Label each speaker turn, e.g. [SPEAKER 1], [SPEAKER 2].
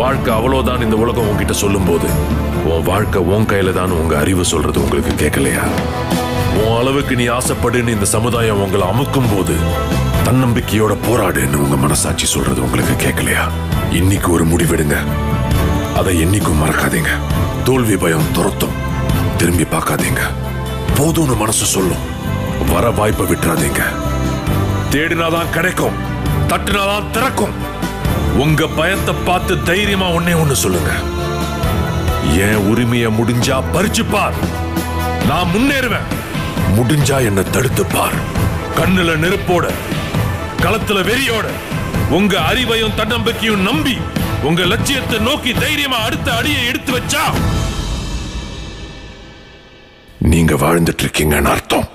[SPEAKER 1] வாழ்க்கை அவ்வளவுதான் இந்த உலகம் உன்கிட்ட சொல்லும்போது உன் வாழ்க்கை உன் கையில தான் உங்க அறிவு சொல்றது உங்களுக்கு கேட்கலையா? உன் அளவுக்கு நீ ஆசைப்படுன்னு இந்த சமுதாயம் உங்களை அமுக்கும் போது தன்னம்பிக்கையோட போராடுன்னு உங்க மனசாட்சி சொல்றது உங்களுக்கு கேட்கலையா? இன்னைக்கு ஒரு முடிவெடுங்க. அதை என்னைக்கும் மறக்காதீங்க. தோல்வி பயம் துரத்தும். திரும்பி பார்க்காதீங்க. போதும்னு மனசு சொல்லும். வர வாய்ப்பை விட்டுறாதீங்க. தேடினாதான் கிடைக்கும். தட்டுனாதான் திறக்கும். உங்க பயத்தை பார்த்து தைரியமா ஒன்னே ஒண்ணு சொல்லுங்க. என் உரிமையை முடிஞ்சா பறிச்சு பார். நான் முன்னேறுவேன். முடிஞ்சா என்ன தடுத்து பார். கண்ணுல நெருப்போட களத்துல வெறியோட உங்க அறிவையும் தன்னம்பிக்கையும் நம்பி உங்க லட்சியத்தை நோக்கி தைரியமா அடுத்த அடியை எடுத்து வச்சா நீங்க வாழ்ந்துட்டு இருக்கீங்கன்னு அர்த்தம்.